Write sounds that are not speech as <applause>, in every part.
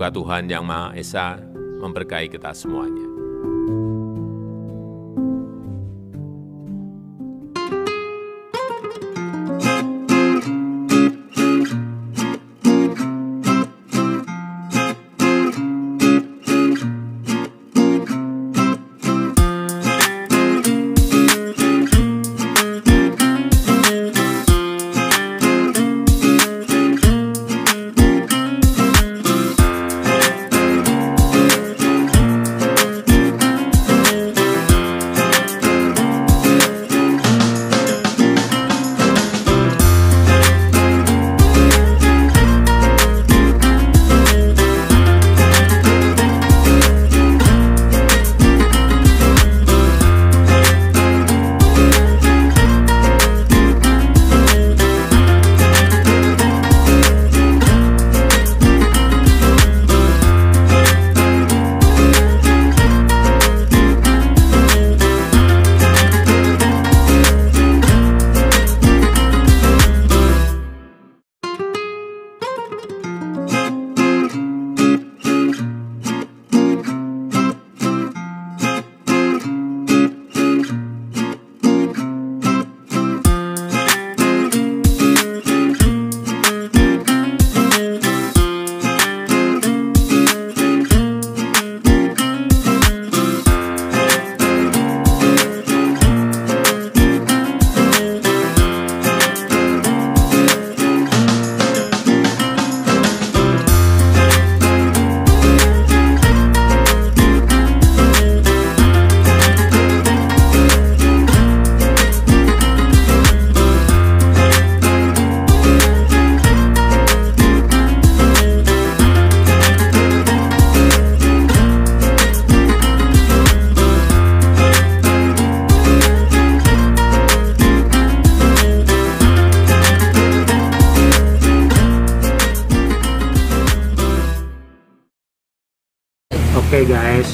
Semoga Tuhan Yang Maha Esa memberkahi kita semuanya.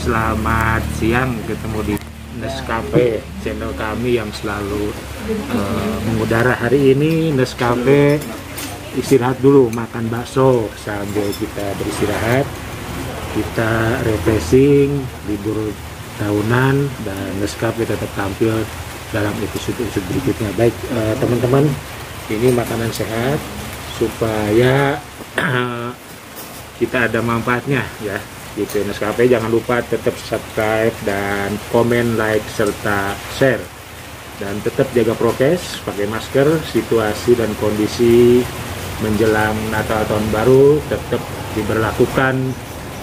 Selamat siang ketemu di Nescafe channel kami yang selalu uh, mengudara hari ini. Nescafe istirahat dulu makan bakso sambil kita beristirahat. Kita refreshing libur tahunan dan Nescafe tetap tampil dalam episode-episode berikutnya. Baik uh, teman-teman ini makanan sehat supaya <clears throat> kita ada manfaatnya ya gitu. Nescafe jangan lupa tetap subscribe dan komen like serta share. Dan tetap jaga prokes pakai masker situasi dan kondisi menjelang Natal tahun baru tetap diberlakukan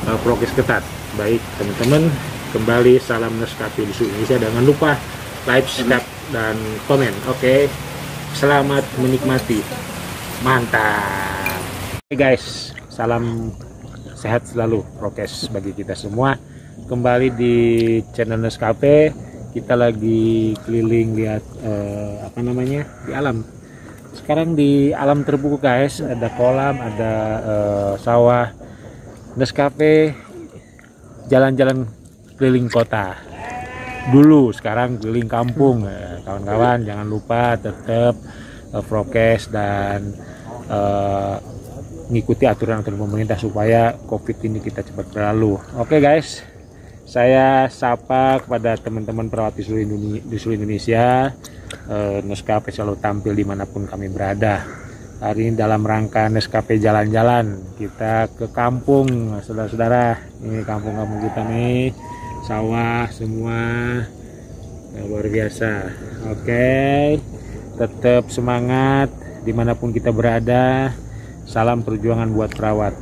uh, prokes ketat. Baik teman-teman kembali salam Nescafe di Indonesia. Jangan lupa like subscribe dan komen. Oke okay. selamat menikmati. Mantap. Hey guys salam sehat selalu prokes bagi kita semua. Kembali di channel Nescafe kita lagi keliling lihat eh, apa namanya di alam. Sekarang di alam terbuka guys. Ada kolam ada eh, sawah. Nescafe jalan-jalan keliling kota. Dulu sekarang keliling kampung. Eh, kawan-kawan jangan lupa tetap eh, prokes dan eh, mengikuti aturan-aturan pemerintah supaya COVID ini kita cepat berlalu. Oke guys, saya sapa kepada teman-teman perawat di seluruh Indonesia, di eh, Nescafe selalu tampil di mana pun kami berada. Hari ini dalam rangka Nescafe jalan-jalan kita ke kampung, saudara-saudara. Ini kampung-kampung kita nih, sawah semua ya, luar biasa. Oke, tetap semangat di mana pun kita berada Salam perjuangan buat perawat.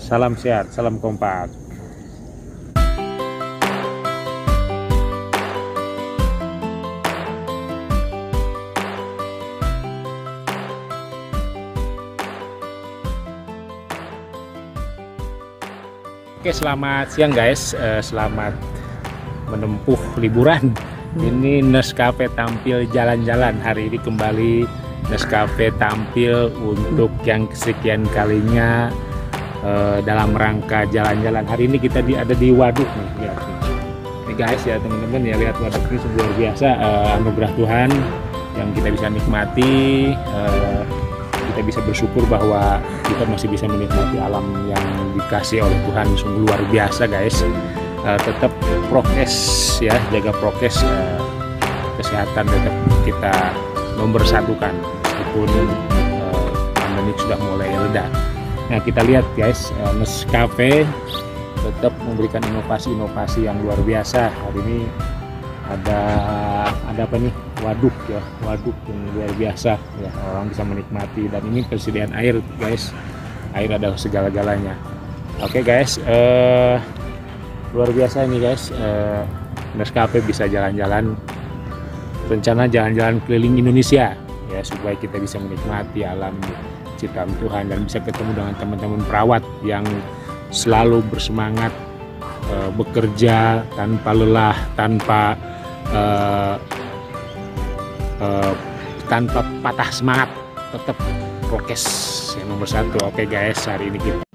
Salam sehat, salam kompak. Oke, selamat siang guys. Uh, selamat menempuh liburan. Ini Nescafe tampil jalan-jalan hari ini kembali Nescafe tampil untuk yang kesekian kalinya uh, dalam rangka jalan-jalan. Hari ini kita di, ada di waduk nih, lihat nih. Ini guys ya teman-teman ya lihat waduk ini luar biasa uh, anugerah Tuhan yang kita bisa nikmati uh, kita bisa bersyukur bahwa kita masih bisa menikmati alam yang dikasih oleh Tuhan sungguh luar biasa guys uh, tetap prokes ya jaga prokes uh, kesehatan tetap kita mempersatukan meskipun uh, pandemi sudah mulai reda. Nah kita lihat guys uh, Nescafe tetap memberikan inovasi-inovasi yang luar biasa. Hari ini ada ada apa nih? Waduk ya waduk yang luar biasa. Ya orang bisa menikmati dan ini persediaan air guys. Air ada segala-galanya. Oke guys uh, luar biasa ini guys. Uh, Nescafe bisa jalan-jalan rencana jalan-jalan keliling Indonesia. Ya supaya kita bisa menikmati alam ciptaan Tuhan dan bisa ketemu dengan teman-teman perawat yang selalu bersemangat uh, bekerja tanpa lelah tanpa uh, uh, tanpa patah semangat. Tetap prokes yang nomor satu. Oke guys hari ini kita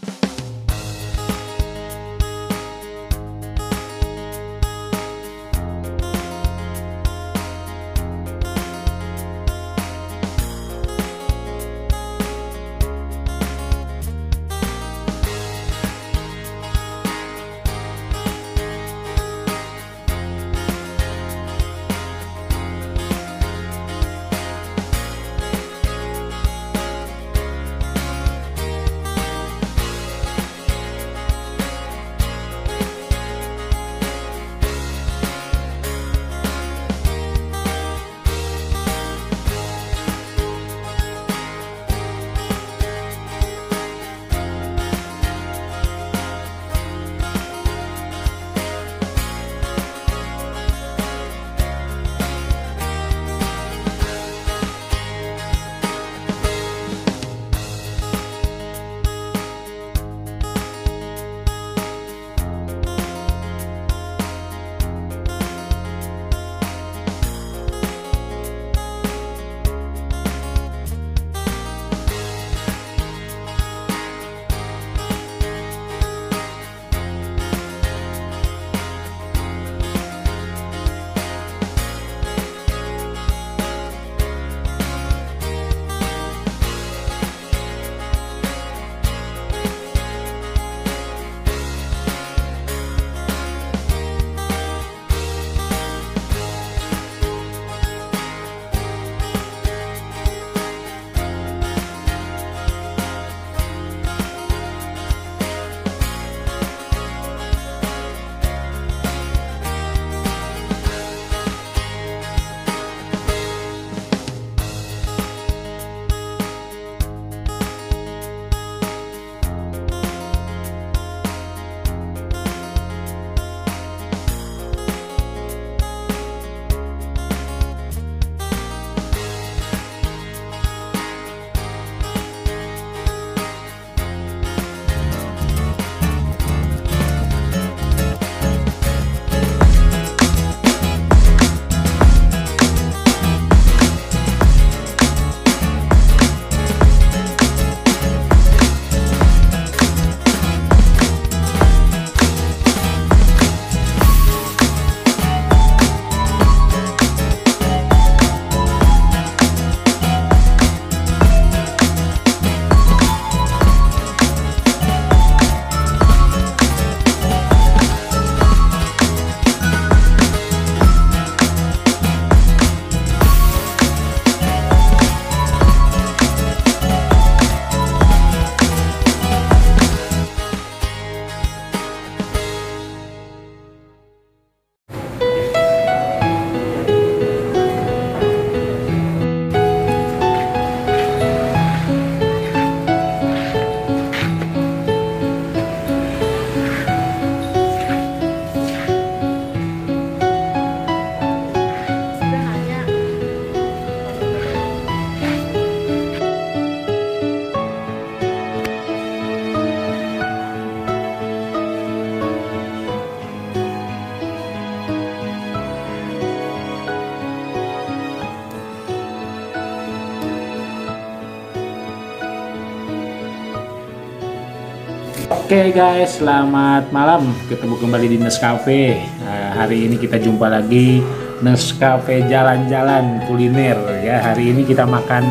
Oke okay guys, selamat malam. Ketemu kembali di Nescafe. Nah, hari ini kita jumpa lagi Nescafe jalan-jalan kuliner ya. Hari ini kita makan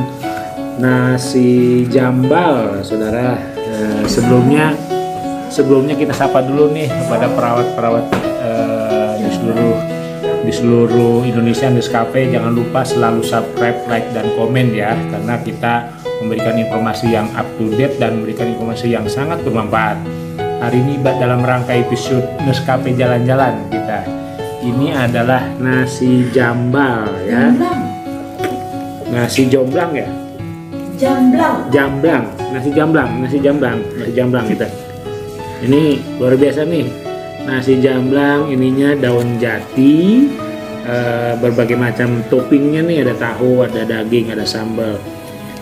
nasi jambal, saudara. Eh, sebelumnya sebelumnya kita sapa dulu nih kepada perawat-perawat eh, di seluruh di seluruh Indonesia Nescafe. Jangan lupa selalu subscribe, like dan komen ya, karena kita memberikan informasi yang up to date dan memberikan informasi yang sangat bermanfaat. Hari ini dalam rangka episode Nescafe Jalan-Jalan kita. Ini adalah nasi jambal ya. Jamblang. Nasi jomblang ya. Jamblang. Jamblang, nasi jamblang, nasi jamblang, nasi jamblang kita. Ini luar biasa nih. Nasi jamblang ininya daun jati, eh, berbagai macam toppingnya nih ada tahu, ada daging, ada sambal.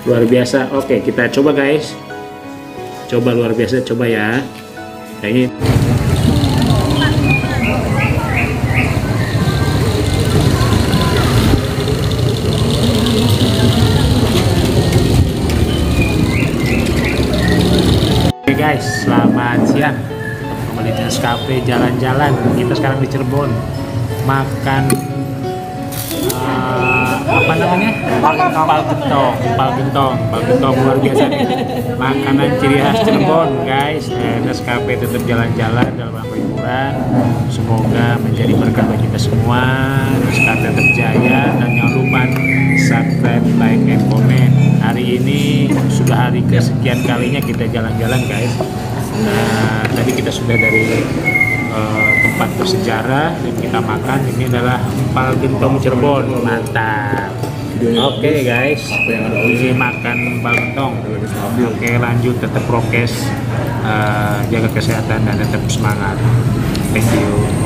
Luar biasa. Oke, kita coba guys. Coba luar biasa, coba ya. Kayaknya Oke guys, selamat siang. Kembali di Nescafe jalan-jalan. Kita sekarang di Cirebon makan apa namanya? Empal gentong, empal gentong, luar biasa nih. Makanan ciri khas Cirebon guys. Eh, Nescafe tetap jalan-jalan dalam rangka hiburan. Semoga menjadi berkah bagi kita semua. Nescafe tetap jaya dan jangan lupa subscribe, like, and comment. Hari ini sudah hari kesekian kalinya kita jalan-jalan guys. Nah, tadi kita sudah dari eh, tempat bersejarah dan kita makan. Ini adalah empal gentong Cirebon, mantap. Oke guys, ini makan empal gentong. Oke lanjut, tetap prokes, eh, jaga kesehatan dan tetap semangat. Thank you.